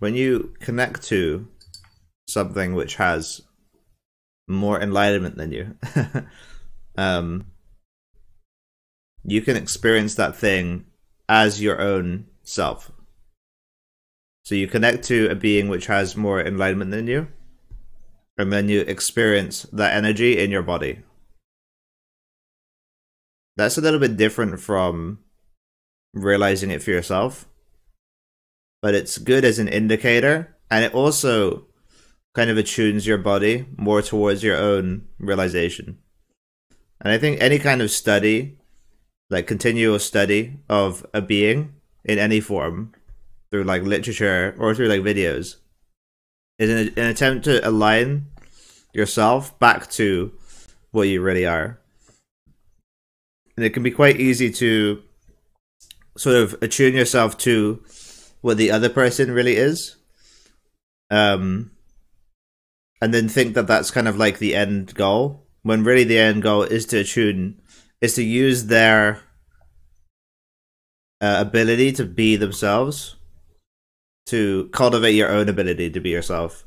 when you connect to something which has more enlightenment than you, um, you can experience that thing as your own self. So you connect to a being which has more enlightenment than you, and then you experience that energy in your body. That's a little bit different from realizing it for yourself, but it's good as an indicator, and it also kind of attunes your body more towards your own realization. And I think any kind of study, like continual study of a being in any form, through like literature or through like videos, is an, an attempt to align yourself back to what you really are. And it can be quite easy to sort of attune yourself to what the other person really is. Um, and then think that that's kind of like the end goal when really the end goal is to attune is to use their uh, ability to be themselves to cultivate your own ability to be yourself